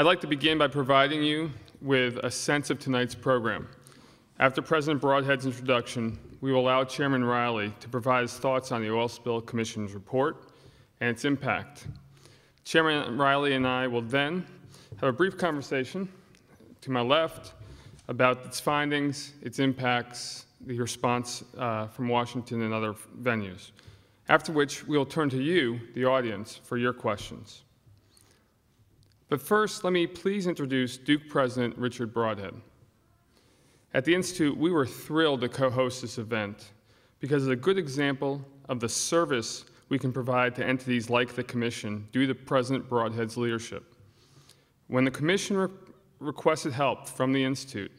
I'd like to begin by providing you with a sense of tonight's program. After President Brodhead's introduction, we will allow Chairman Reilly to provide his thoughts on the Oil Spill Commission's report and its impact. Chairman Reilly and I will then have a brief conversation to my left about its findings, its impacts, the response uh, from Washington and other venues. After which, we will turn to you, the audience, for your questions. But first, let me please introduce Duke President Richard Brodhead. At the Institute, we were thrilled to co host this event because it's a good example of the service we can provide to entities like the Commission due to President Brodhead's leadership. When the Commission re requested help from the Institute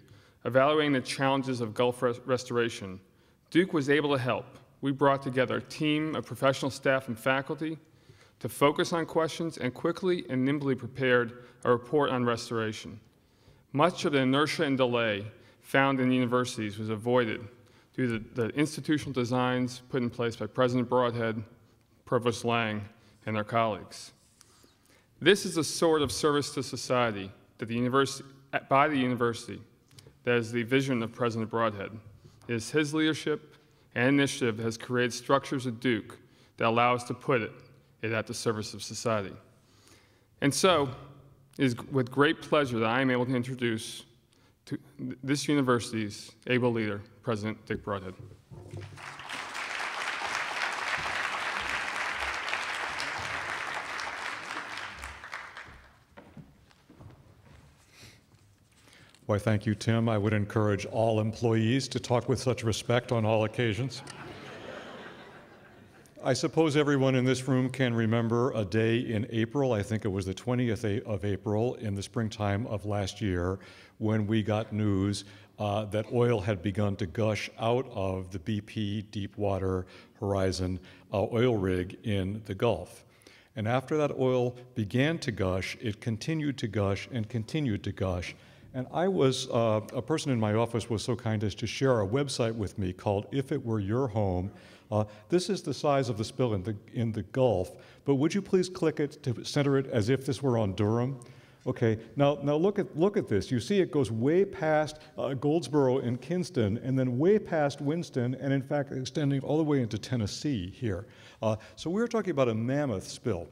evaluating the challenges of Gulf res restoration, Duke was able to help. We brought together a team of professional staff and faculty to focus on questions and quickly and nimbly prepared a report on restoration. Much of the inertia and delay found in universities was avoided due to the institutional designs put in place by President Brodhead, Provost Lange, and their colleagues. This is the sort of service to society that the university, by the university that is the vision of President Brodhead. It is his leadership and initiative that has created structures at Duke that allow us to put it, it at the service of society. And so, it is with great pleasure that I am able to introduce to this university's able leader, President Dick Brodhead. Why, thank you, Tim. I would encourage all employees to talk with such respect on all occasions. I suppose everyone in this room can remember a day in April, I think it was the 20th of April in the springtime of last year, when we got news uh, that oil had begun to gush out of the BP Deepwater Horizon uh, oil rig in the Gulf. And after that oil began to gush, it continued to gush and continued to gush and I was, uh, a person in my office was so kind as to share a website with me called If It Were Your Home. Uh, this is the size of the spill in the, in the Gulf, but would you please click it to center it as if this were on Durham? Okay, now, now look, at, look at this. You see it goes way past uh, Goldsboro and Kinston, and then way past Winston, and in fact extending all the way into Tennessee here. Uh, so we're talking about a mammoth spill.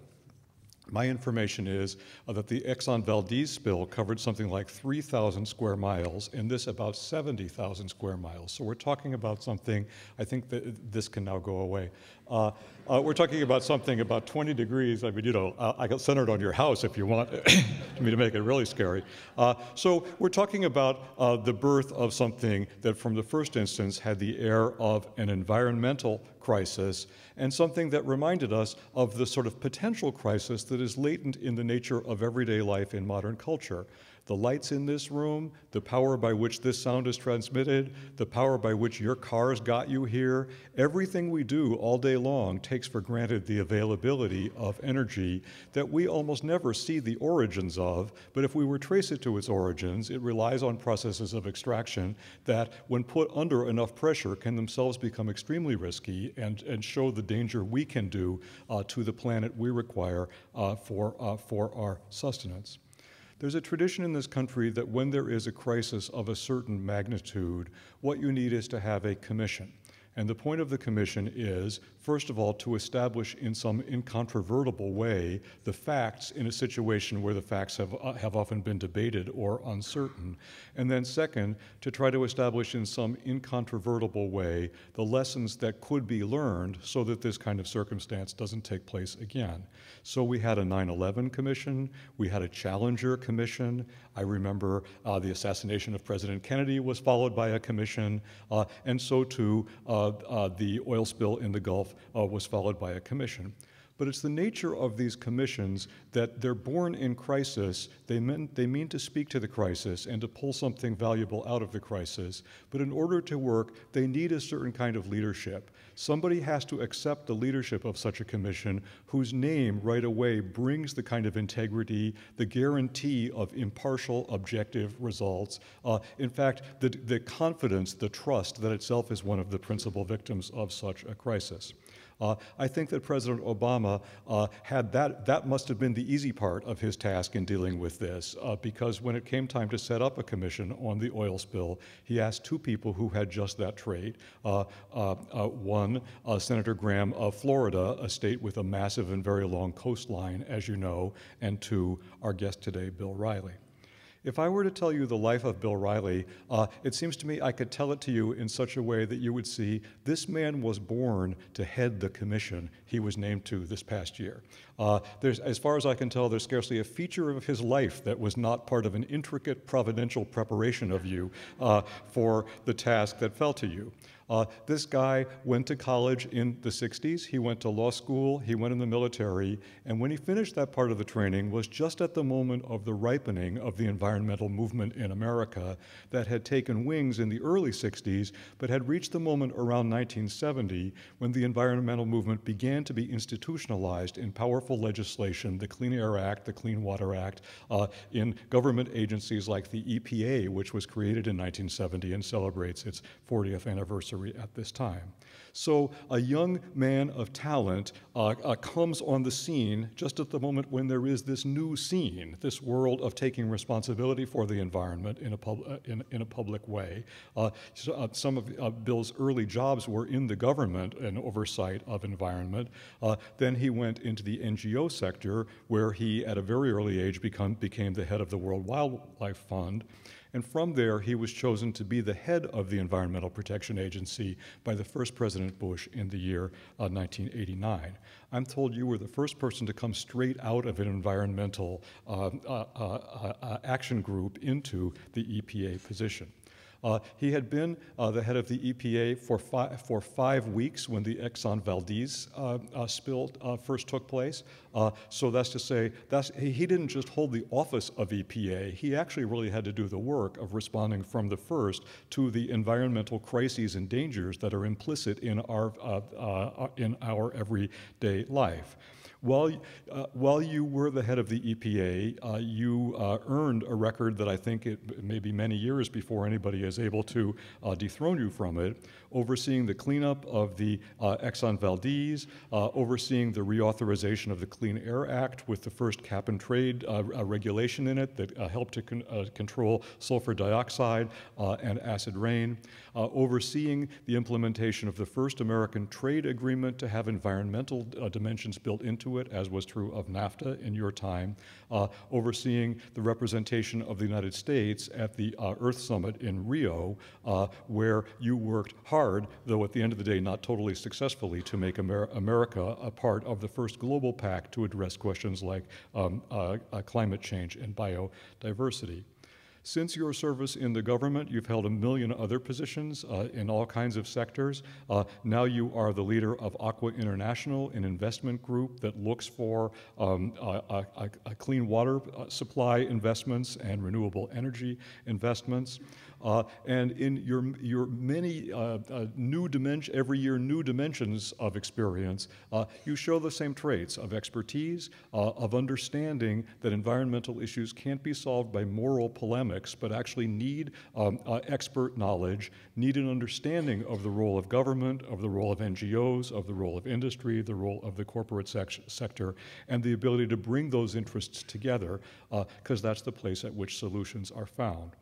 My information is uh, that the Exxon Valdez spill covered something like 3,000 square miles, and this about 70,000 square miles. So we're talking about something, I think that this can now go away. Uh, uh, we're talking about something about 20 degrees. I mean, you know, I got centered on your house if you want me to make it really scary. Uh, so we're talking about uh, the birth of something that from the first instance had the air of an environmental crisis and something that reminded us of the sort of potential crisis that is latent in the nature of everyday life in modern culture the lights in this room, the power by which this sound is transmitted, the power by which your cars got you here, everything we do all day long takes for granted the availability of energy that we almost never see the origins of, but if we were trace it to its origins, it relies on processes of extraction that, when put under enough pressure, can themselves become extremely risky and, and show the danger we can do uh, to the planet we require uh, for, uh, for our sustenance. There's a tradition in this country that when there is a crisis of a certain magnitude, what you need is to have a commission. And the point of the commission is, first of all, to establish in some incontrovertible way the facts in a situation where the facts have, uh, have often been debated or uncertain. And then, second, to try to establish in some incontrovertible way the lessons that could be learned so that this kind of circumstance doesn't take place again. So we had a 9 11 commission, we had a Challenger commission. I remember uh, the assassination of President Kennedy was followed by a commission, uh, and so too uh, uh the oil spill in the Gulf uh, was followed by a commission. But it's the nature of these commissions that they're born in crisis. They mean, they mean to speak to the crisis and to pull something valuable out of the crisis. But in order to work, they need a certain kind of leadership. Somebody has to accept the leadership of such a commission whose name right away brings the kind of integrity, the guarantee of impartial, objective results. Uh, in fact, the, the confidence, the trust that itself is one of the principal victims of such a crisis. Uh, I think that President Obama uh, had that, that must have been the easy part of his task in dealing with this, uh, because when it came time to set up a commission on the oil spill, he asked two people who had just that trait. Uh, uh, uh, one, Senator Graham of Florida, a state with a massive and very long coastline, as you know, and two, our guest today, Bill Reilly. If I were to tell you the life of Bill Reilly, uh, it seems to me I could tell it to you in such a way that you would see this man was born to head the commission he was named to this past year. Uh, as far as I can tell, there's scarcely a feature of his life that was not part of an intricate providential preparation of you uh, for the task that fell to you. Uh, this guy went to college in the 60s. He went to law school. He went in the military. And when he finished that part of the training was just at the moment of the ripening of the environmental movement in America that had taken wings in the early 60s, but had reached the moment around 1970 when the environmental movement began to be institutionalized in powerful legislation, the Clean Air Act, the Clean Water Act, uh, in government agencies like the EPA, which was created in 1970 and celebrates its 40th anniversary at this time. So a young man of talent uh, uh, comes on the scene just at the moment when there is this new scene, this world of taking responsibility for the environment in a, pub, uh, in, in, a public way. Uh, so, uh, some of Bill's early jobs were in the government and oversight of environment. Uh, then he went into the NGO sector where he, at a very early age, become, became the head of the World Wildlife Fund. And from there, he was chosen to be the head of the Environmental Protection Agency by the first President Bush in the year uh, 1989. I'm told you were the first person to come straight out of an environmental uh, uh, uh, uh action group into the EPA position. Uh, he had been uh, the head of the EPA for, fi for five weeks when the Exxon Valdez uh, uh spill uh, first took place. Uh, so that's to say, that's, he didn't just hold the office of EPA, he actually really had to do the work of responding from the first to the environmental crises and dangers that are implicit in our, in our everyday life. While, uh, while you were the head of the EPA, uh, you uh, earned a record that I think it may be many years before anybody is able to uh, dethrone you from it, overseeing the cleanup of the uh, Exxon Valdez, uh, overseeing the reauthorization of the Clean Air Act with the first cap and trade regulation in it that helped to con control sulfur dioxide and acid rain, overseeing the implementation of the first American trade agreement to have environmental dimensions built into it, as was true of NAFTA in your time, uh, overseeing the representation of the United States at the uh, Earth Summit in Rio, uh, where you worked hard, though at the end of the day not totally successfully, to make Amer America a part of the first global pact to address questions like um, uh, uh, climate change and biodiversity. Since your service in the government, you've held a million other positions uh, in all kinds of sectors. Uh, now you are the leader of Aqua International, an investment group that looks for um, a, a, a, clean water uh, supply investments and renewable energy investments. Uh, and in your, your many uh, uh, new dimensions, every year new dimensions of experience, uh, you show the same traits of expertise, uh, of understanding that environmental issues can't be solved by moral polemics, but actually need um, expert knowledge, need an understanding of the role of government, of the role of NGOs, of the role of industry, the role of the corporate sector, and the ability to bring those interests together, because that's the place at which solutions are found.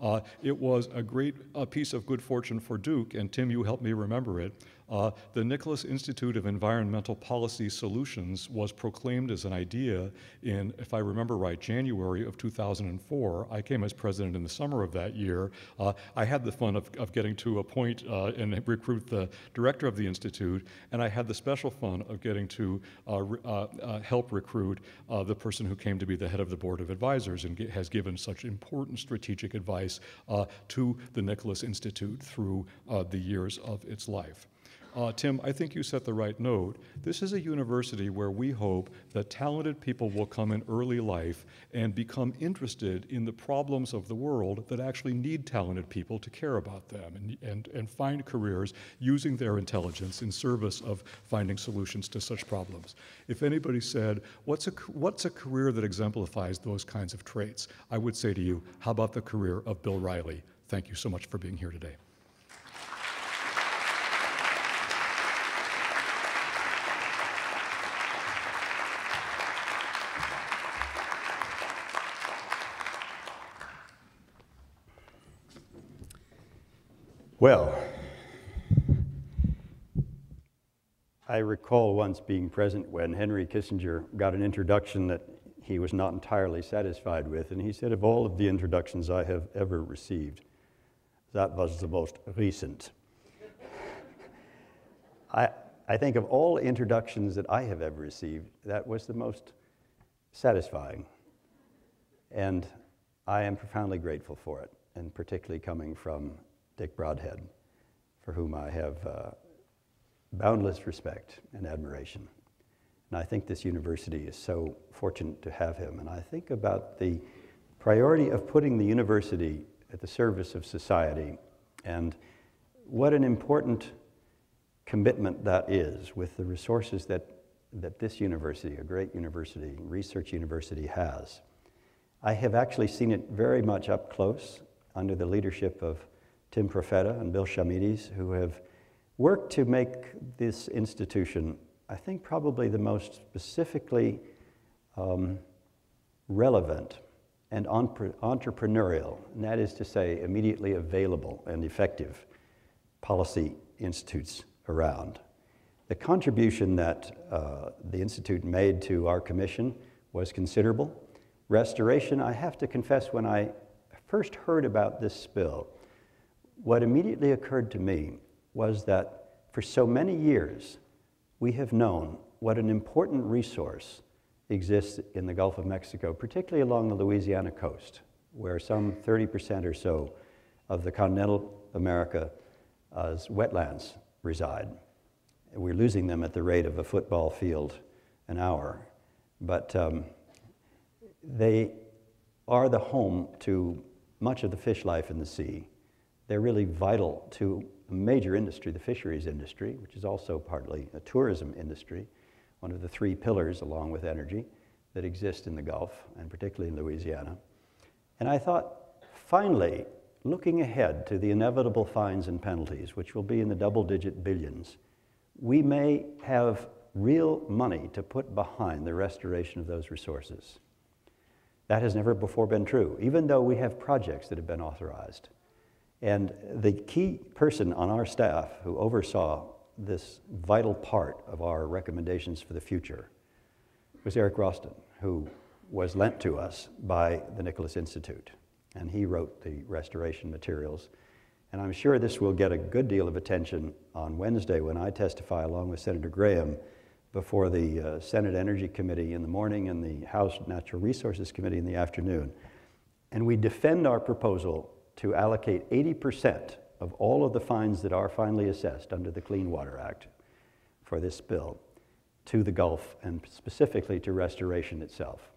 Uh, it was a great piece of good fortune for Duke, and Tim, you helped me remember it, uh, the Nicholas Institute of Environmental Policy Solutions was proclaimed as an idea in, if I remember right, January of 2004. I came as president in the summer of that year. Uh, I had the fun of, of getting to appoint uh, and recruit the director of the institute, and I had the special fun of getting to uh, uh, uh, help recruit the person who came to be the head of the board of advisors and has given such important strategic advice to the Nicholas Institute through the years of its life. Uh, Tim, I think you set the right note. This is a university where we hope that talented people will come in early life and become interested in the problems of the world that actually need talented people to care about them and, and, and find careers using their intelligence in service of finding solutions to such problems. If anybody said, what's a, what's a career that exemplifies those kinds of traits? I would say to you, how about the career of Bill Reilly? Thank you so much for being here today. Well, I recall once being present when Henry Kissinger got an introduction that he was not entirely satisfied with, and he said, Of all of the introductions I have ever received, that was the most recent. I, I think of all introductions that I have ever received, that was the most satisfying. And I am profoundly grateful for it, and particularly coming from Dick Brodhead, for whom I have uh, boundless respect and admiration. And I think this university is so fortunate to have him. And I think about the priority of putting the university at the service of society and what an important commitment that is with the resources that, that this university, a great university, research university, has. I have actually seen it very much up close under the leadership of Tim Profeta and Bill Chameides, who have worked to make this institution, I think, probably the most specifically um, relevant and entrepreneurial, and that is to say, immediately available and effective policy institutes around. The contribution that uh, the Institute made to our commission was considerable. Restoration, I have to confess, when I first heard about this spill, what immediately occurred to me was that for so many years, we have known what an important resource exists in the Gulf of Mexico, particularly along the Louisiana coast, where some 30% or so of the continental America's wetlands reside. We're losing them at the rate of a football field an hour, but um, they are the home to much of the fish life in the sea. They're really vital to a major industry, the fisheries industry, which is also partly a tourism industry one of the three pillars, along with energy, that exist in the Gulf, and particularly in Louisiana. And I thought, finally, looking ahead to the inevitable fines and penalties, which will be in the double digit billions, we may have real money to put behind the restoration of those resources. That has never before been true, even though we have projects that have been authorized. And the key person on our staff who oversaw this vital part of our recommendations for the future was Eric Roston, who was lent to us by the Nicholas Institute. And he wrote the restoration materials. And I'm sure this will get a good deal of attention on Wednesday when I testify along with Senator Graham before the uh, Senate Energy Committee in the morning and the House Natural Resources Committee in the afternoon. And we defend our proposal to allocate 80% of all of the fines that are finally assessed under the Clean Water Act for this spill to the Gulf and specifically to restoration itself.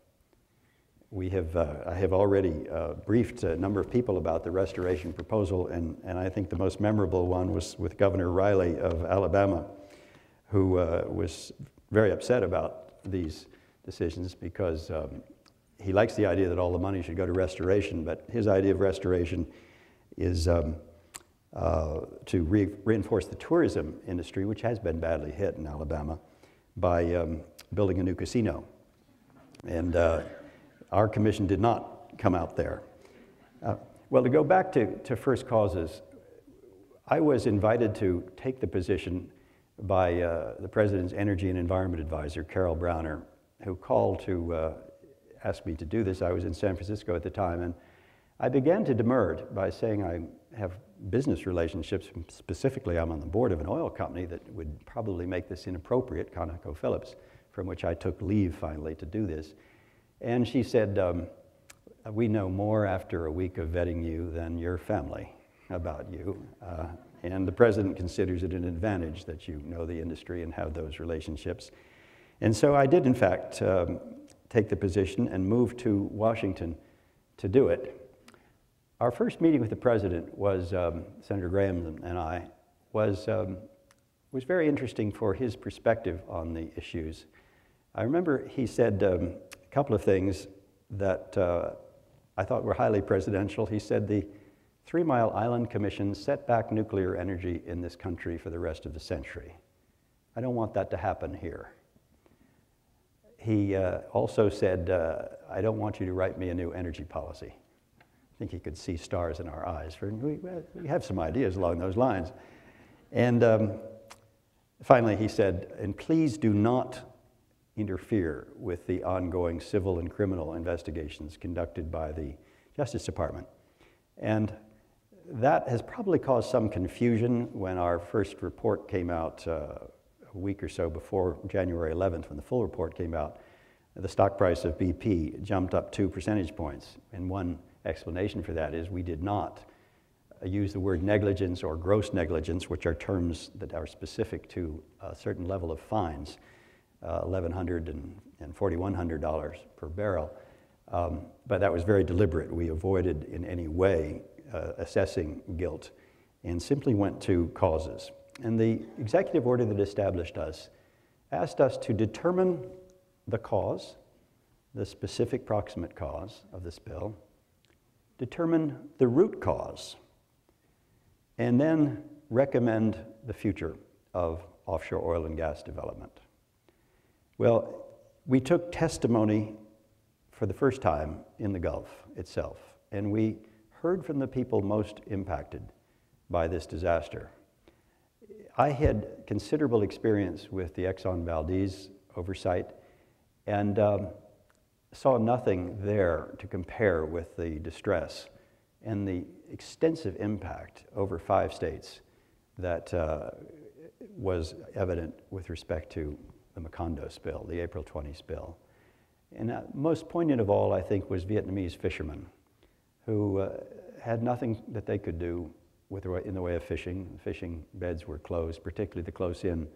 We have, uh, I have already uh, briefed a number of people about the restoration proposal, and, and I think the most memorable one was with Governor Riley of Alabama, who uh, was very upset about these decisions because um, he likes the idea that all the money should go to restoration, but his idea of restoration is um, uh, to re reinforce the tourism industry, which has been badly hit in Alabama, by um, building a new casino. And uh, our commission did not come out there. Uh, well, to go back to, to first causes, I was invited to take the position by uh, the President's Energy and Environment Advisor, Carol Browner, who called to uh, ask me to do this. I was in San Francisco at the time, and I began to demur by saying I have business relationships. Specifically, I'm on the board of an oil company that would probably make this inappropriate, ConocoPhillips, from which I took leave finally to do this. And she said, um, We know more after a week of vetting you than your family about you. Uh, and the president considers it an advantage that you know the industry and have those relationships. And so I did, in fact, um, take the position and move to Washington to do it. Our first meeting with the president was, um, Senator Graham and I, was, um, was very interesting for his perspective on the issues. I remember he said um, a couple of things that uh, I thought were highly presidential. He said the Three Mile Island Commission set back nuclear energy in this country for the rest of the century. I don't want that to happen here. He uh, also said, uh, I don't want you to write me a new energy policy. I think he could see stars in our eyes. For we, we have some ideas along those lines. And um, finally, he said, and please do not interfere with the ongoing civil and criminal investigations conducted by the Justice Department. And that has probably caused some confusion when our first report came out uh, a week or so before January 11th, when the full report came out. The stock price of BP jumped up two percentage points. And one explanation for that is we did not uh, use the word negligence or gross negligence, which are terms that are specific to a certain level of fines uh, 1,100 and $4,100 per barrel. Um, but that was very deliberate. We avoided in any way uh, assessing guilt and simply went to causes. And the executive order that established us asked us to determine the cause, the specific proximate cause of the spill, determine the root cause, and then recommend the future of offshore oil and gas development. Well, we took testimony for the first time in the Gulf itself, and we heard from the people most impacted by this disaster. I had considerable experience with the Exxon Valdez oversight and um, saw nothing there to compare with the distress and the extensive impact over five states that uh, was evident with respect to the Macondo spill, the April 20 spill. And uh, most poignant of all, I think, was Vietnamese fishermen who uh, had nothing that they could do with, in the way of fishing. Fishing beds were closed, particularly the close-in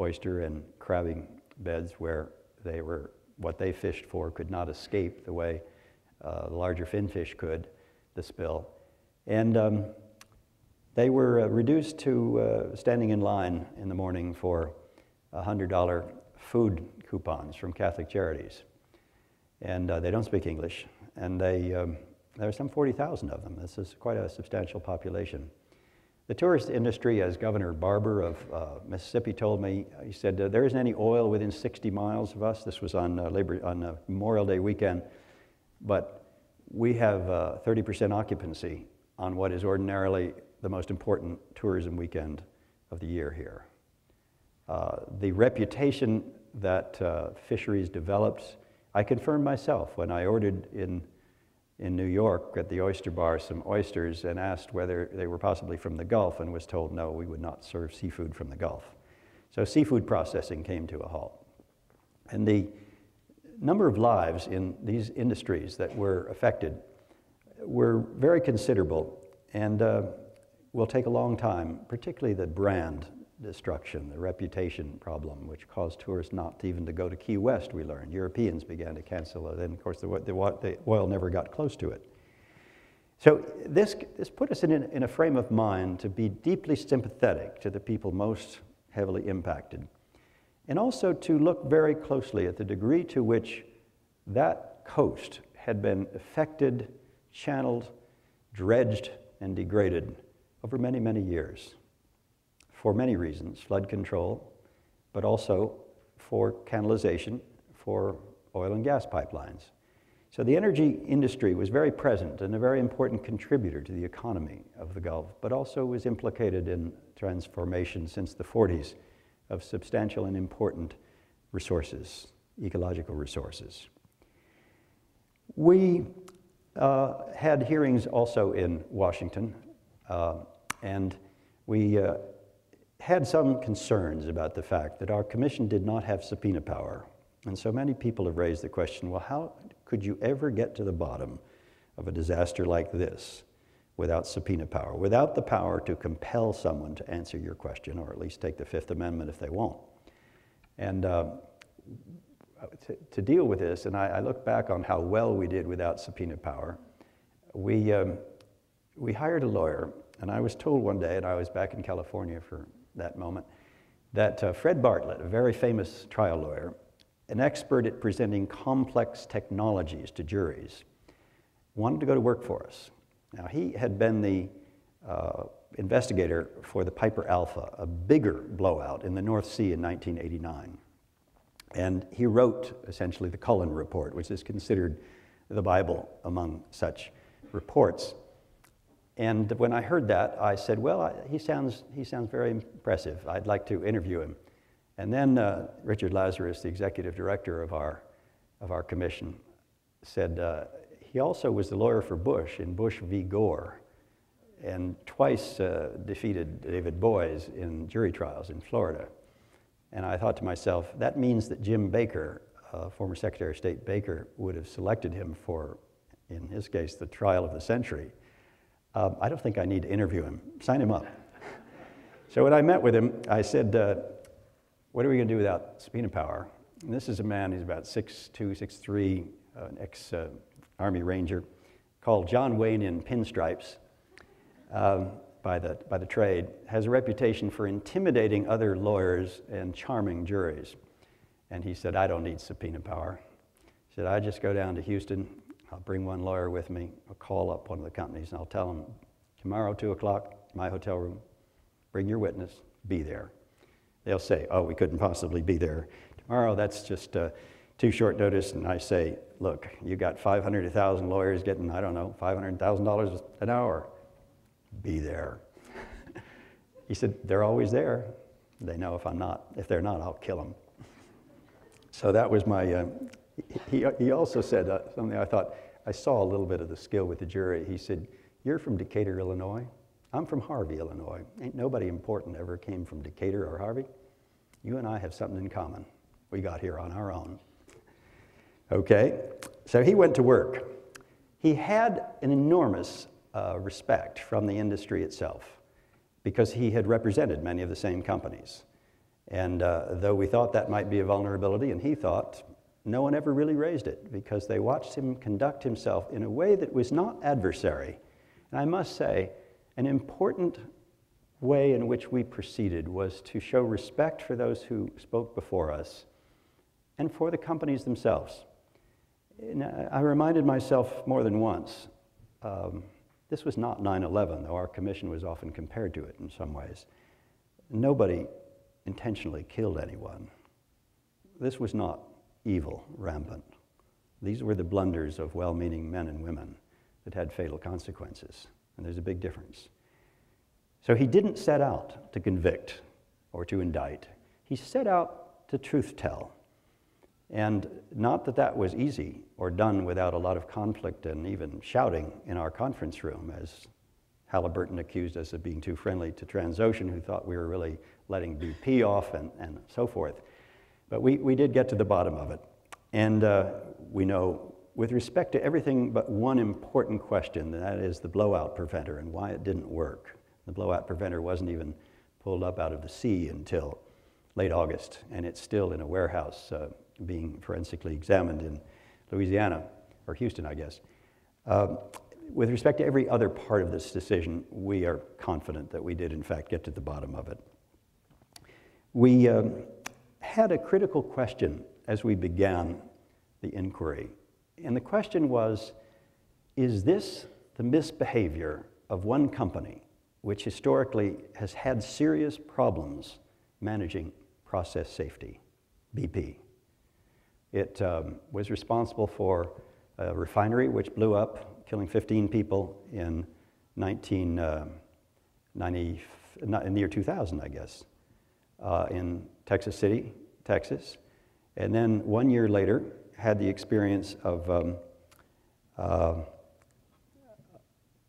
oyster and crabbing beds where they were, what they fished for could not escape the way uh, the larger finfish could, the spill. And um, they were uh, reduced to uh, standing in line in the morning for a $100 food coupons from Catholic Charities. And uh, they don't speak English. And they, um, there are some 40,000 of them. This is quite a substantial population. The tourist industry, as Governor Barbour of uh, Mississippi told me, he said, there isn't any oil within 60 miles of us. This was on, uh, Labor, on uh, Memorial Day weekend. But we have 30% uh, occupancy on what is ordinarily the most important tourism weekend of the year here. Uh, the reputation that uh, fisheries developed, I confirmed myself when I ordered in, in New York at the oyster bar some oysters and asked whether they were possibly from the Gulf and was told no, we would not serve seafood from the Gulf. So seafood processing came to a halt. And the number of lives in these industries that were affected were very considerable and uh, will take a long time, particularly the brand destruction, the reputation problem, which caused tourists not even to go to Key West, we learned. Europeans began to cancel it, and of course the, the, the oil never got close to it. So this, this put us in, in a frame of mind to be deeply sympathetic to the people most heavily impacted, and also to look very closely at the degree to which that coast had been affected, channeled, dredged, and degraded over many, many years for many reasons flood control, but also for canalization for oil and gas pipelines. So the energy industry was very present and a very important contributor to the economy of the Gulf, but also was implicated in transformation since the 40s of substantial and important resources, ecological resources. We uh, had hearings also in Washington, uh, and we uh, had some concerns about the fact that our commission did not have subpoena power. And so many people have raised the question well, how could you ever get to the bottom of a disaster like this without subpoena power, without the power to compel someone to answer your question, or at least take the Fifth Amendment if they won't? And uh, to, to, deal with this, and I, I, look back on how well we did without subpoena power, we, um, we hired a lawyer, and I was told one day, and I was back in California for that moment, that uh, Fred Bartlit, a very famous trial lawyer, an expert at presenting complex technologies to juries, wanted to go to work for us. Now, he had been the uh, investigator for the Piper Alpha, a bigger blowout in the North Sea in 1989. And he wrote essentially the Cullen Report, which is considered the Bible among such reports. And when I heard that, I said, Well, I, he, sounds, he sounds very impressive. I'd like to interview him. And then uh, Richard Lazarus, the executive director of our, of our commission, said uh, he also was the lawyer for Bush in Bush v. Gore and twice uh, defeated David Boies in jury trials in Florida. And I thought to myself, that means that Jim Baker, uh, former Secretary of State Baker, would have selected him for, in his case, the trial of the century. Um, I don't think I need to interview him. Sign him up. so when I met with him, I said, uh, what are we going to do without subpoena power? And this is a man, he's about 6'2", 6'3", uh, an ex-Army Ranger, called John Wayne in Pinstripes um, by, the, by the trade, has a reputation for intimidating other lawyers and charming juries. And he said, I don't need subpoena power. He said, I just go down to Houston, I'll bring one lawyer with me, I'll call up one of the companies, and I'll tell them, tomorrow, 2 o'clock, my hotel room, bring your witness, be there. They'll say, oh, we couldn't possibly be there tomorrow, that's just uh, too short notice. And I say, look, you got 500 to 1,000 lawyers getting, I don't know, $500,000 an hour be there. he said, They're always there. They know if I'm not. If they're not, I'll kill them. So that was my. Uh, he, he also said uh, something I thought I saw a little bit of the skill with the jury. He said, You're from Decatur, Illinois. I'm from Harvey, Illinois. Ain't nobody important ever came from Decatur or Harvey. You and I have something in common. We got here on our own. Okay, so he went to work. He had an enormous uh, respect from the industry itself because he had represented many of the same companies. And uh, though we thought that might be a vulnerability, and he thought, no one ever really raised it because they watched him conduct himself in a way that was not adversary. And I must say, an important way in which we proceeded was to show respect for those who spoke before us and for the companies themselves. And I reminded myself more than once um, this was not 9 11, though our commission was often compared to it in some ways. Nobody intentionally killed anyone. This was not evil rampant. These were the blunders of well meaning men and women that had fatal consequences. And there's a big difference. So he didn't set out to convict or to indict, he set out to truth tell. And not that that was easy or done without a lot of conflict and even shouting in our conference room, as Halliburton accused us of being too friendly to Transocean, who thought we were really letting BP off and, and so forth. But we, we did get to the bottom of it. And uh, we know, with respect to everything but one important question, and that is the blowout preventer and why it didn't work. The blowout preventer wasn't even pulled up out of the sea until late August, and it's still in a warehouse uh, being forensically examined in Louisiana, or Houston, I guess. Um, with respect to every other part of this decision, we are confident that we did, in fact, get to the bottom of it. We um, had a critical question as we began the inquiry, and the question was Is this the misbehavior of one company which historically has had serious problems managing process safety, BP? It um, was responsible for a refinery which blew up, killing 15 people in 1990, uh, in the year 2000, I guess, uh, in Texas City, Texas. And then one year later, had the experience of um, uh,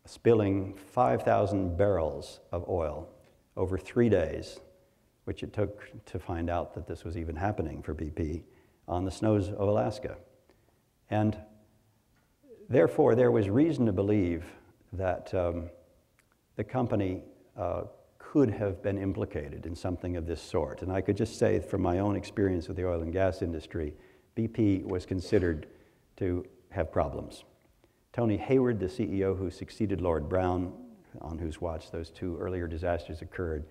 spilling 5,000 barrels of oil over three days, which it took to find out that this was even happening for BP on the snows of Alaska. And therefore, there was reason to believe that um, the company uh, could have been implicated in something of this sort. And I could just say from my own experience with the oil and gas industry, BP was considered to have problems. Tony Hayward, the CEO who succeeded Lord Browne, on whose watch those two earlier disasters occurred,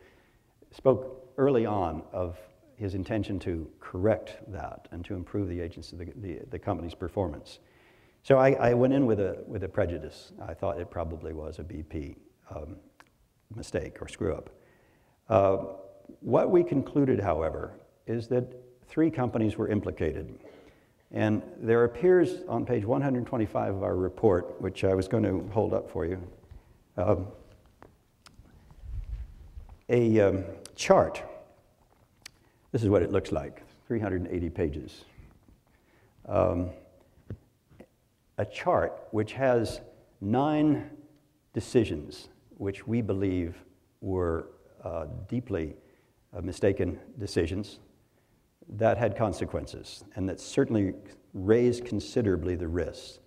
spoke early on of his intention to correct that and to improve the agency, the, the, the company's performance. So I, I, went in with a, with a prejudice. I thought it probably was a BP um, mistake or screw up. Uh, what we concluded, however, is that three companies were implicated. And there appears on page 125 of our report, which I was going to hold up for you, Um, a um, chart, this is what it looks like 380 pages. Um, a chart which has nine decisions which we believe were uh, deeply uh, mistaken decisions that had consequences and that certainly raised considerably the risks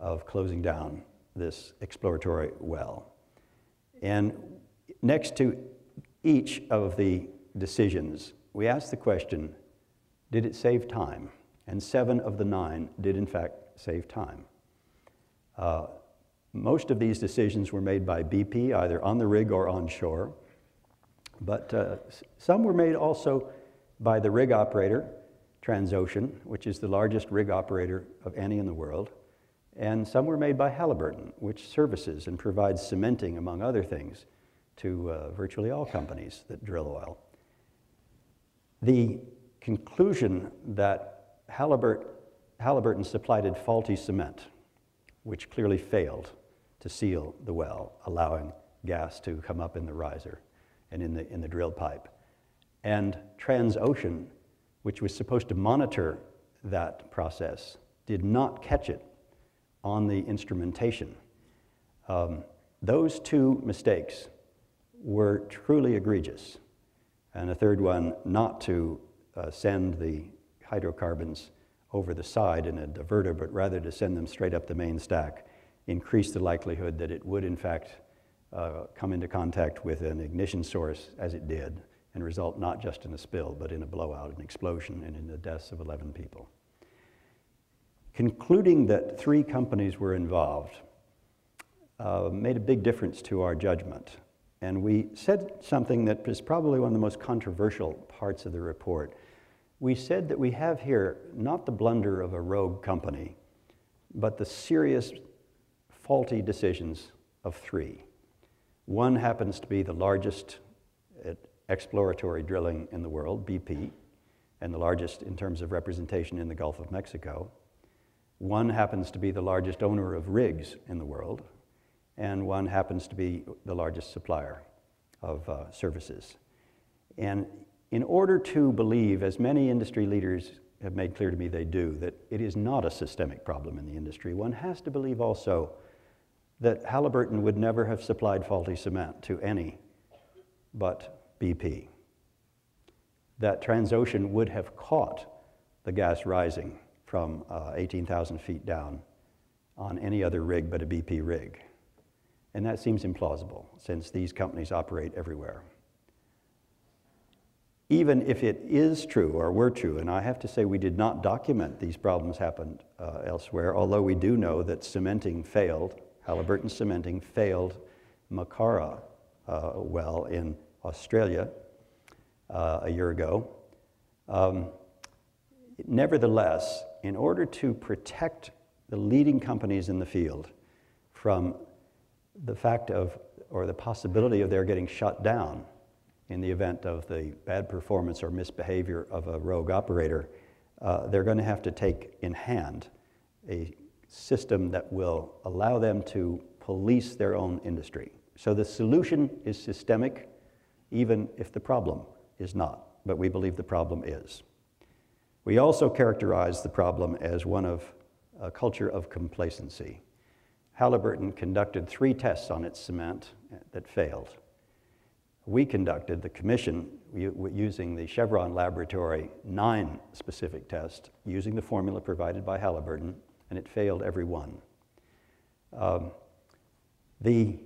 of closing down this exploratory well. And next to each of the decisions, we asked the question did it save time? And seven of the nine did, in fact, save time. Uh, most of these decisions were made by BP, either on the rig or on shore. But uh, some were made also by the rig operator, Transocean, which is the largest rig operator of any in the world. And some were made by Halliburton, which services and provides cementing, among other things, to uh, virtually all companies that drill oil. The conclusion that Halliburton, supplied faulty cement, which clearly failed to seal the well, allowing gas to come up in the riser and in the, in the drill pipe. And Transocean, which was supposed to monitor that process, did not catch it on the instrumentation. Um, those two mistakes were truly egregious. And a third one, not to uh, send the hydrocarbons over the side in a diverter, but rather to send them straight up the main stack, increased the likelihood that it would, in fact, uh, come into contact with an ignition source as it did and result not just in a spill, but in a blowout, an explosion, and in the deaths of 11 people. Concluding that three companies were involved uh, made a big difference to our judgment. And we said something that is probably one of the most controversial parts of the report. We said that we have here not the blunder of a rogue company, but the serious faulty decisions of three. One happens to be the largest exploratory drilling in the world, BP, and the largest in terms of representation in the Gulf of Mexico. One happens to be the largest owner of rigs in the world, and one happens to be the largest supplier of uh, services. And in order to believe, as many industry leaders have made clear to me they do, that it is not a systemic problem in the industry, one has to believe also that Halliburton would never have supplied faulty cement to any but BP. That Transocean would have caught the gas rising from uh, 18,000 feet down on any other rig but a BP rig. And that seems implausible since these companies operate everywhere. Even if it is true or were true, and I have to say we did not document these problems happened uh, elsewhere, although we do know that cementing failed, Halliburton cementing failed Montara uh, well in Australia uh, a year ago. Um, nevertheless, in order to protect the leading companies in the field from the fact of, or the possibility of their getting shut down in the event of the bad performance or misbehavior of a rogue operator, uh, they're going to have to take in hand a system that will allow them to police their own industry. So the solution is systemic, even if the problem is not, but we believe the problem is. We also characterize the problem as one of a culture of complacency. Halliburton conducted three tests on its cement that failed. We conducted, the commission, using the Chevron laboratory, nine specific tests using the formula provided by Halliburton, and it failed every one. Um, the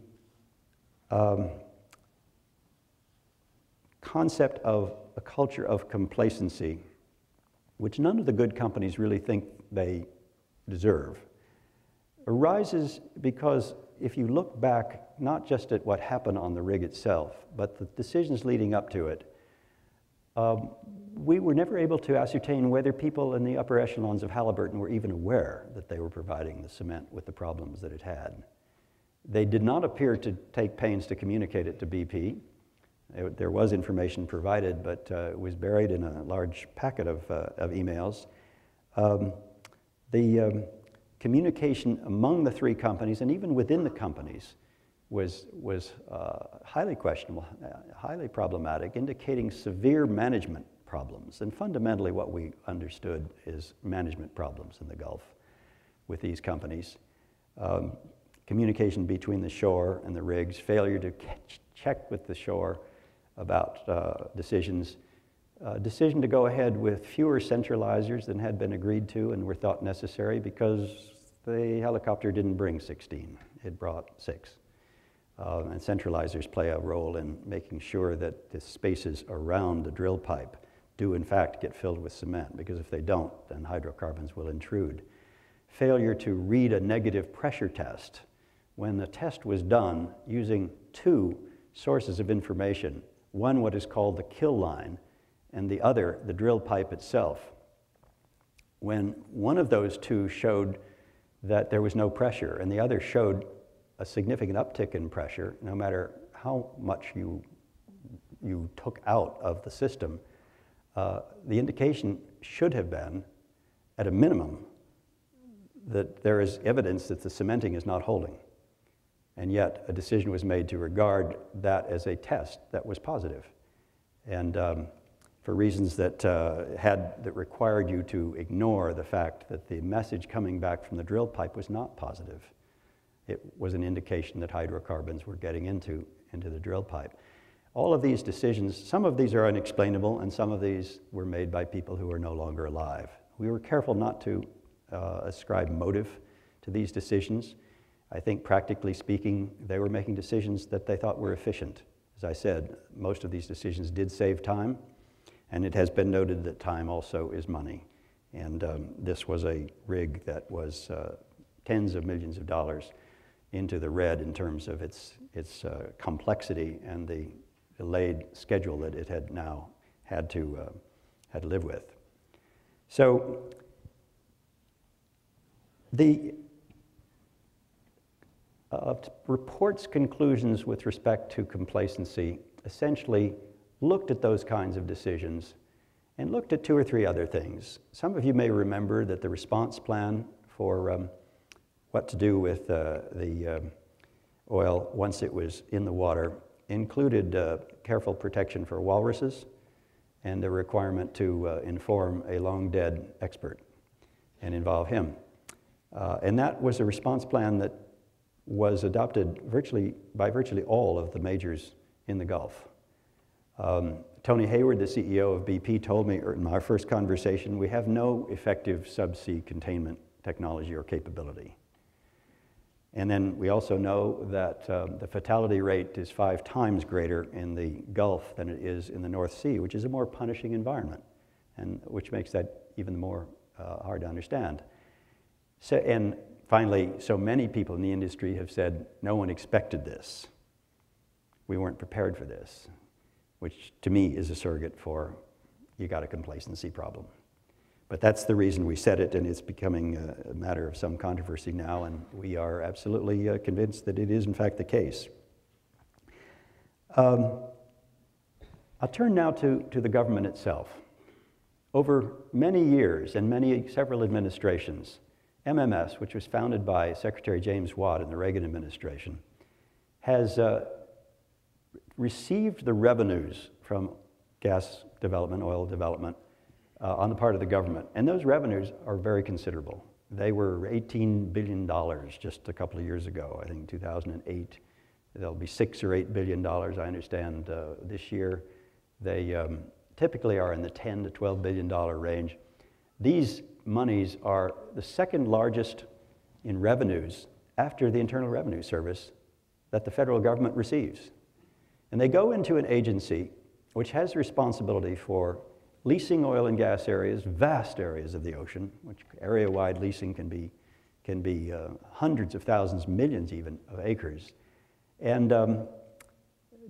um, concept of a culture of complacency, which none of the good companies really think they deserve, arises because if you look back not just at what happened on the rig itself, but the decisions leading up to it, um, we were never able to ascertain whether people in the upper echelons of Halliburton were even aware that they were providing the cement with the problems that it had. They did not appear to take pains to communicate it to BP. It, there was information provided, but uh, it was buried in a large packet of, uh, of emails. Um, the um, communication among the three companies and even within the companies was, was uh, highly questionable, uh, highly problematic, indicating severe management problems. And fundamentally, what we understood is management problems in the Gulf with these companies. Um, communication between the shore and the rigs, failure to catch, check with the shore about uh, decisions, uh, decision to go ahead with fewer centralizers than had been agreed to and were thought necessary because the helicopter didn't bring 16, it brought six. Uh, and centralizers play a role in making sure that the spaces around the drill pipe do in fact get filled with cement, because if they don't, then hydrocarbons will intrude. Failure to read a negative pressure test when the test was done using two sources of information, one what is called the kill line, and the other the drill pipe itself. When one of those two showed that there was no pressure and the other showed a significant uptick in pressure, no matter how much you, you took out of the system, uh, the indication should have been, at a minimum, that there is evidence that the cementing is not holding. And yet, a decision was made to regard that as a test that was positive. And um, for reasons that, uh, had, that required you to ignore the fact that the message coming back from the drill pipe was not positive. It was an indication that hydrocarbons were getting into, into the drill pipe. All of these decisions, some of these are unexplainable, and some of these were made by people who are no longer alive. We were careful not to uh, ascribe motive to these decisions. I think, practically speaking, they were making decisions that they thought were efficient. As I said, most of these decisions did save time, and it has been noted that time also is money. And um, this was a rig that was uh, tens of millions of dollars into the red in terms of its, its uh, complexity and the delayed schedule that it had now had to, uh, had to live with. So the uh, report's conclusions with respect to complacency essentially looked at those kinds of decisions and looked at two or three other things. Some of you may remember that the response plan for um, what to do with uh, the um, oil once it was in the water included uh, careful protection for walruses and a requirement to uh, inform a long dead expert and involve him. Uh, and that was a response plan that was adopted virtually by virtually all of the majors in the Gulf. Um, Tony Hayward, the CEO of BP, told me in our first conversation, we have no effective subsea containment technology or capability. And then we also know that um, the fatality rate is five times greater in the Gulf than it is in the North Sea, which is a more punishing environment, and which makes that even more uh, hard to understand. So, and finally, so many people in the industry have said, no one expected this. We weren't prepared for this, which to me is a surrogate for you got a complacency problem. But that's the reason we said it, and it's becoming a, matter of some controversy now, and we are absolutely uh, convinced that it is, in fact, the case. Um, I'll turn now to, to the government itself. Over many years and many, several administrations, MMS, which was founded by Secretary James Watt in the Reagan administration, has uh, received the revenues from gas development, oil development, uh, on the part of the government. And those revenues are very considerable. They were $18 billion just a couple of years ago, I think 2008. There'll be six or eight billion dollars, I understand, uh, this year. They um, typically are in the 10 to 12 billion dollar range. These monies are the second largest in revenues after the Internal Revenue Service that the federal government receives. And they go into an agency which has responsibility for leasing oil and gas areas, vast areas of the ocean, which area-wide leasing can be, can be uh, hundreds of thousands, millions even, of acres, and um,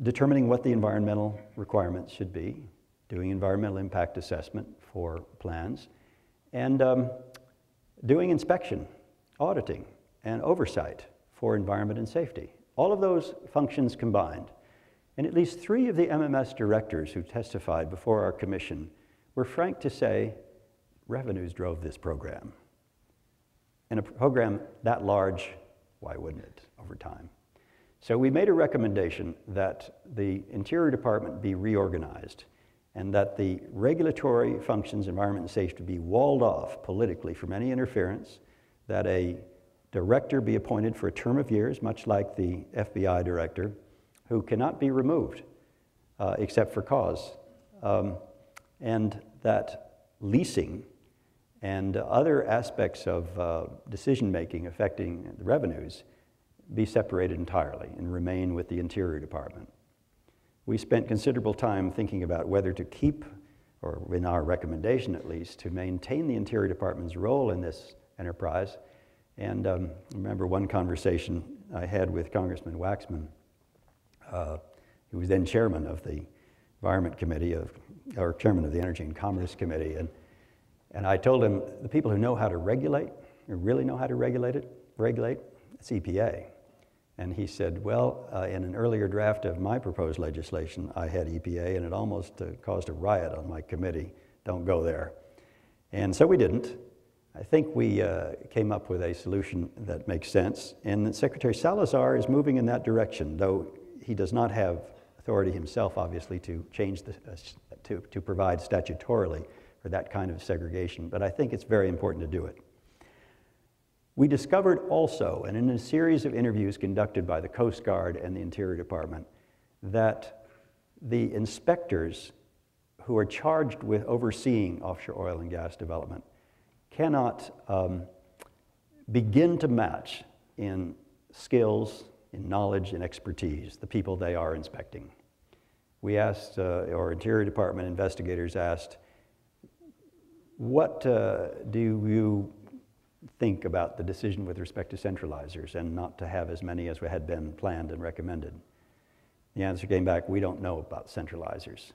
determining what the environmental requirements should be, doing environmental impact assessment for plans, and um, doing inspection, auditing, and oversight for environment and safety. All of those functions combined. And at least three of the MMS directors who testified before our commission were frank to say revenues drove this program. And a program that large, why wouldn't it over time? So we made a recommendation that the Interior Department be reorganized and that the regulatory functions, environment and safety, be walled off politically from any interference, that a director be appointed for a term of years, much like the FBI director, who cannot be removed uh, except for cause, um, and that leasing and other aspects of uh, decision making affecting the revenues be separated entirely and remain with the Interior Department. We spent considerable time thinking about whether to keep, or in our recommendation at least, to maintain the Interior Department's role in this enterprise. And um, remember one conversation I had with Congressman Waxman, uh, who was then chairman of the Environment Committee, of, or chairman of the Energy and Commerce Committee. And, and I told him the people who know how to regulate, who really know how to regulate it, regulate, it's EPA. And he said, Well, uh, in an earlier draft of my proposed legislation, I had EPA, and it almost uh, caused a riot on my committee. Don't go there. And so we didn't. I think we uh, came up with a solution that makes sense. And Secretary Salazar is moving in that direction, though he does not have authority himself, obviously, to change the, uh, to, to provide statutorily for that kind of segregation. But I think it's very important to do it. We discovered also, and in a series of interviews conducted by the Coast Guard and the Interior Department, that the inspectors who are charged with overseeing offshore oil and gas development cannot um, begin to match in skills, in knowledge, and expertise the people they are inspecting. We asked, uh, or Interior Department investigators asked, what uh, do you think about the decision with respect to centralizers and not to have as many as had been planned and recommended? The answer came back, we don't know about centralizers.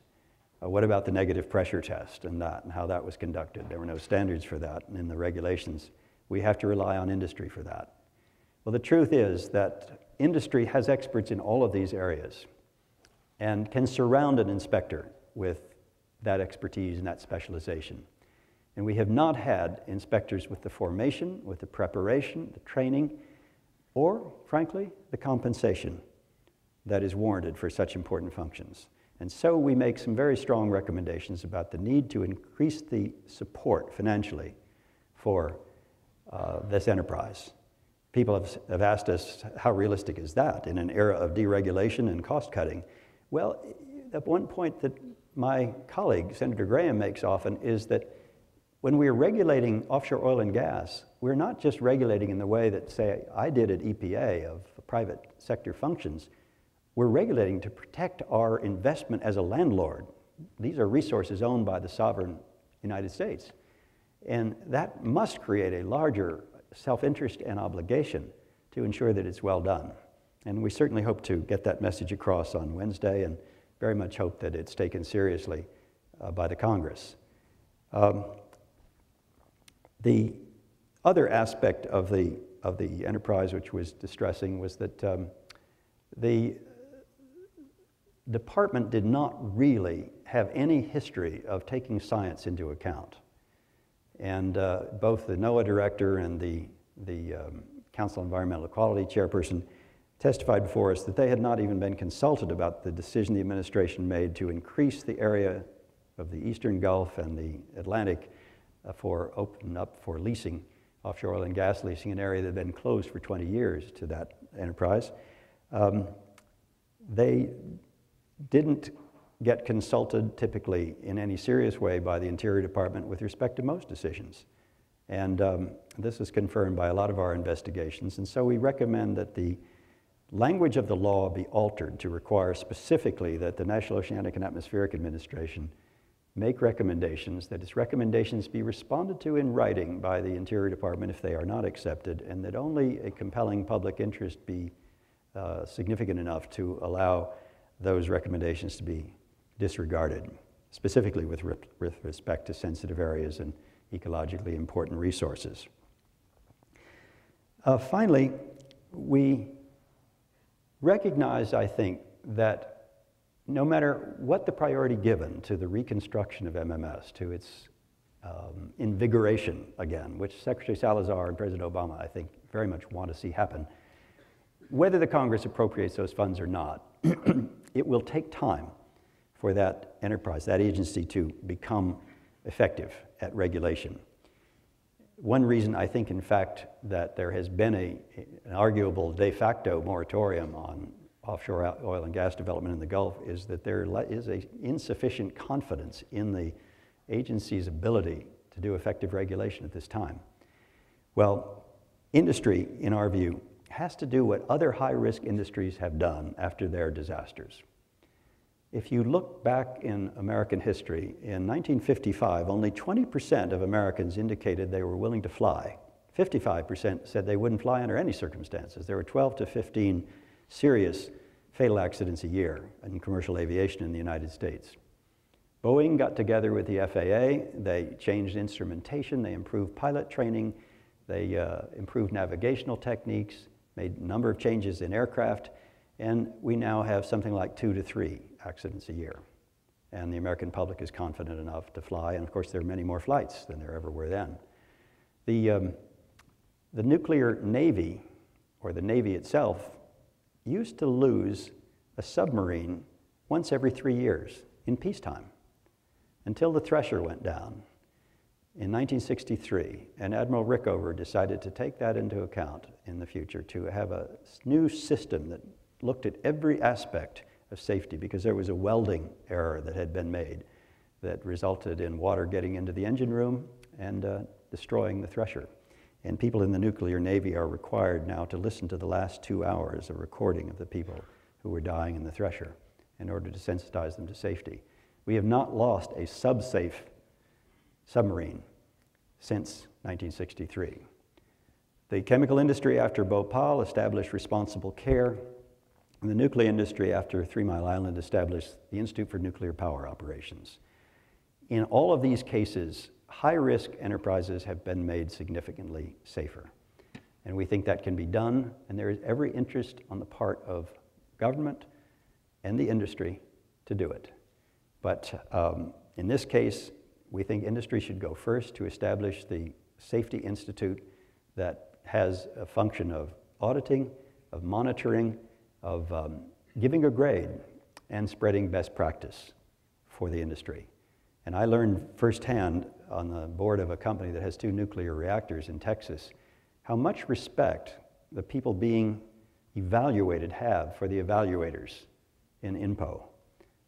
Uh, what about the negative pressure test and that and how that was conducted? There were no standards for that in the regulations. We have to rely on industry for that. Well, the truth is that industry has experts in all of these areas and can surround an inspector with that expertise and that specialization. And we have not had inspectors with the formation, with the preparation, the training, or, frankly, the compensation that is warranted for such important functions. And so we make some very strong recommendations about the need to increase the support financially for uh, this enterprise. People have, have asked us, how realistic is that in an era of deregulation and cost cutting? Well, the one point that my colleague, Senator Graham, makes often is that when we're regulating offshore oil and gas, we're not just regulating in the way that, say, I did at EPA of private sector functions. We're regulating to protect our investment as a landlord. These are resources owned by the sovereign United States. And that must create a larger self interest and obligation to ensure that it's well done. And we certainly hope to get that message across on Wednesday and very much hope that it's taken seriously uh, by the Congress. Um, the other aspect of the, of the enterprise which was distressing was that um, the department did not really have any history of taking science into account. And uh, both the NOAA director and the, the um, Council on Environmental Quality chairperson testified before us that they had not even been consulted about the decision the administration made to increase the area of the Eastern Gulf and the Atlantic uh, for open up for leasing, offshore oil and gas leasing, an area that had been closed for 20 years to that enterprise. Um, they didn't get consulted typically in any serious way by the Interior Department with respect to most decisions. And um, this is confirmed by a lot of our investigations. And so we recommend that the language of the law be altered to require specifically that the National Oceanic and Atmospheric Administration make recommendations, that its recommendations be responded to in writing by the Interior Department if they are not accepted, and that only a compelling public interest be uh, significant enough to allow those recommendations to be disregarded, specifically with, re with respect to sensitive areas and ecologically important resources. Uh, finally, we recognize, I think, that no matter what the priority given to the reconstruction of MMS, to its um, invigoration again, which Secretary Salazar and President Obama, I think, very much want to see happen, whether the Congress appropriates those funds or not, it will take time for that enterprise, that agency to become effective at regulation. One reason I think, in fact, that there has been a, an arguable de facto moratorium on offshore oil and gas development in the Gulf is that there is a insufficient confidence in the agency's ability to do effective regulation at this time. Well, industry, in our view, has to do what other high risk industries have done after their disasters. If you look back in American history, in 1955, only 20% of Americans indicated they were willing to fly. 55% said they wouldn't fly under any circumstances. There were 12 to 15 serious fatal accidents a year in commercial aviation in the United States. Boeing got together with the FAA, they changed instrumentation, they improved pilot training, they uh, improved navigational techniques, made a number of changes in aircraft, and we now have something like two to three accidents a year. And the American public is confident enough to fly, and of course, there are many more flights than there ever were then. The, um, the nuclear navy, or the Navy itself, used to lose a submarine once every three years in peacetime until the Thresher went down in 1963, and Admiral Rickover decided to take that into account in the future to have a new system that looked at every aspect of safety because there was a welding error that had been made that resulted in water getting into the engine room and uh, destroying the Thresher. And people in the nuclear navy are required now to listen to the last two hours of recording of the people who were dying in the Thresher in order to sensitize them to safety. We have not lost a sub-safe submarine since 1963. The chemical industry after Bhopal established responsible care, the nuclear industry after Three Mile Island established the Institute for Nuclear Power Operations. In all of these cases, high risk enterprises have been made significantly safer. And we think that can be done, and there is every interest on the part of government and the industry to do it. But um, in this case, we think industry should go first to establish the Safety Institute that has a function of auditing, of monitoring, of um, giving a grade, and spreading best practice for the industry. And I learned firsthand on the board of a company that has two nuclear reactors in Texas how much respect the people being evaluated have for the evaluators in INPO.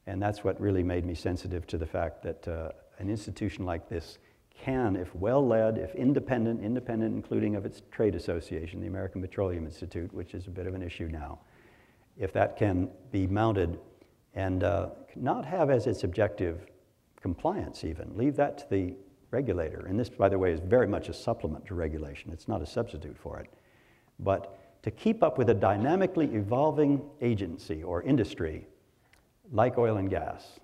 And that's what really made me sensitive to the fact that uh, an institution like this can, if well led, if independent, independent including of its trade association, the American Petroleum Institute, which is a bit of an issue now, if that can be mounted and uh, not have as its objective compliance even, leave that to the regulator. And this, by the way, is very much a supplement to regulation. It's not a substitute for it. But to keep up with a dynamically evolving agency or industry like oil and gas,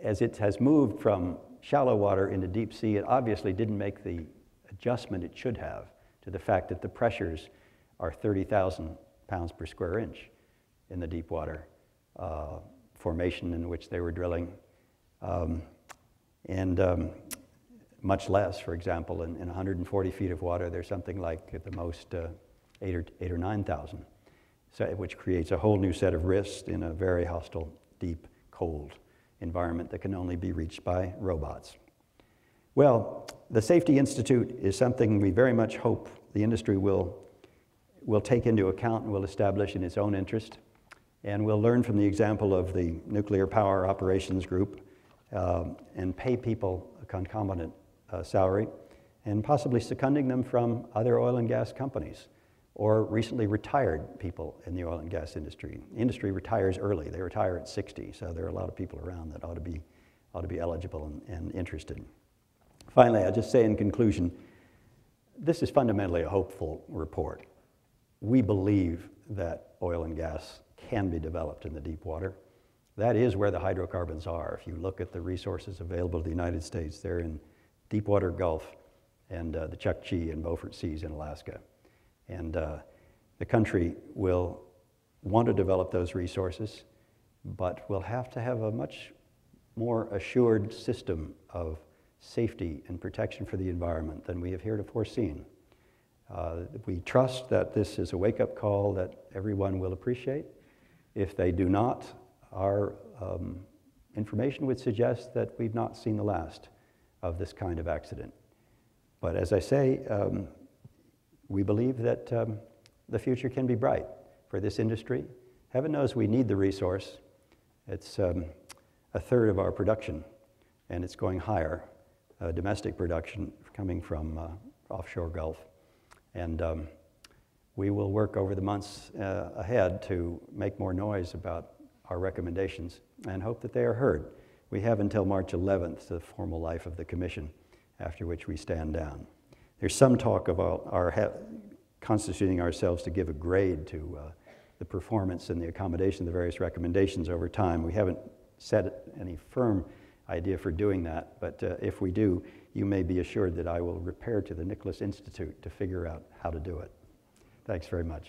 as it has moved from shallow water into deep sea, it obviously didn't make the adjustment it should have to the fact that the pressures are 30,000 pounds per square inch in the deep water uh, formation in which they were drilling. Um, and um, much less, for example, in, in, 140 feet of water, there's something like at the most uh, eight or, eight or 9,000, so, which creates a whole new set of risks in a very hostile, deep, cold environment that can only be reached by robots. Well, the Safety Institute is something we very much hope the industry will, will take into account and will establish in its own interest. And we'll learn from the example of the Nuclear Power Operations Group um, and pay people a concomitant uh, salary and possibly seconding them from other oil and gas companies or recently retired people in the oil and gas industry. Industry retires early. They retire at 60, so there are a lot of people around that ought to be, ought to be eligible and, and interested. Finally, I'll just say in conclusion, this is fundamentally a hopeful report. We believe that oil and gas can be developed in the deep water. That is where the hydrocarbons are. If you look at the resources available to the United States, they're in Deepwater Gulf and uh, the Chukchi and Beaufort Seas in Alaska. And uh, the country will want to develop those resources, but will have to have a much more assured system of safety and protection for the environment than we have heretofore seen. Uh, We trust that this is a wake-up call that everyone will appreciate. If they do not, our um, information would suggest that we've not seen the last of this kind of accident. But as I say, um, we believe that um, the future can be bright for this industry. Heaven knows we need the resource. It's um, a third of our production, and it's going higher, uh, domestic production coming from uh, offshore Gulf. And um, we will work over the months uh, ahead to make more noise about our recommendations and hope that they are heard. We have until March 11th, the formal life of the commission, after which we stand down. There's some talk about our, constituting ourselves to give a grade to uh, the performance and the accommodation of the various recommendations over time. We haven't set any firm idea for doing that, but uh, if we do, you may be assured that I will repair to the Nicholas Institute to figure out how to do it. Thanks very much.